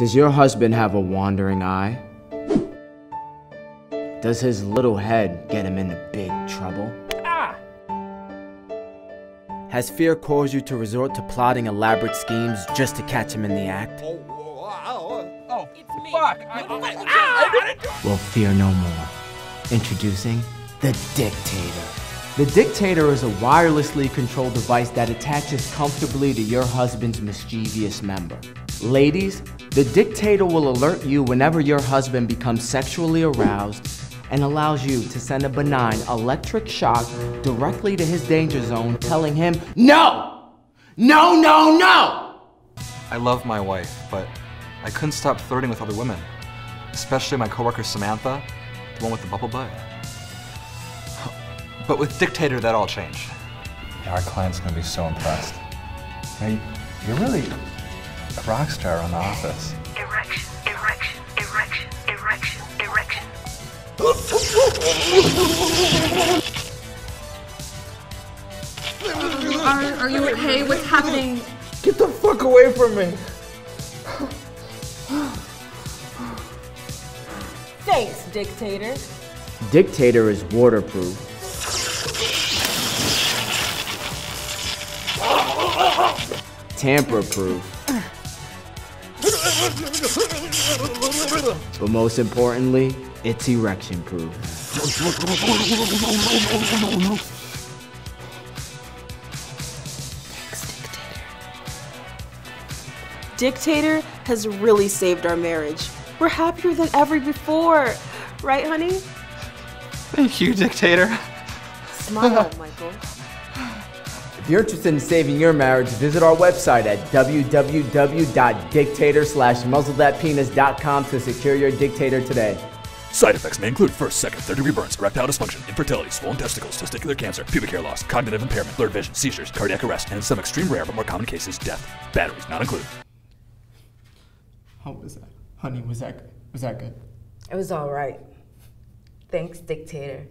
Does your husband have a wandering eye? Does his little head get him into big trouble? Ah! Has fear caused you to resort to plotting elaborate schemes just to catch him in the act? Oh, fuck! I, I, I, Well, fear no more. Introducing the Dicktator. The Dicktator is a wirelessly controlled device that attaches comfortably to your husband's mischievous member. Ladies, the Dicktator will alert you whenever your husband becomes sexually aroused and allows you to send a benign electric shock directly to his danger zone, telling him, No! No, no, no! I love my wife, but I couldn't stop flirting with other women, especially my coworker Samantha, the one with the bubble butt. But with Dicktator, that all changed. Yeah, our client's gonna be so impressed. Hey, you're really a rock star on The Office. Erection, erection, erection, erection, erection. Are, are you okay? What's happening? Get the fuck away from me! Thanks, dicktator. Dicktator is waterproof. Tamper proof. But most importantly, it's erection proof. Dicktator has really saved our marriage. We're happier than ever before. Right, honey? Thank you, Dicktator. Smile, Michael. If you're interested in saving your marriage, visit our website at www.dicktator slash muzzlethatpenis.com to secure your dicktator today. Side effects may include first, second, third degree burns, erectile dysfunction, infertility, swollen testicles, testicular cancer, pubic hair loss, cognitive impairment, blurred vision, seizures, cardiac arrest, and in some extreme rare but more common cases, death. Batteries not included. How was that? Honey, was that? Was that good? It was all right. Thanks, Dicktator.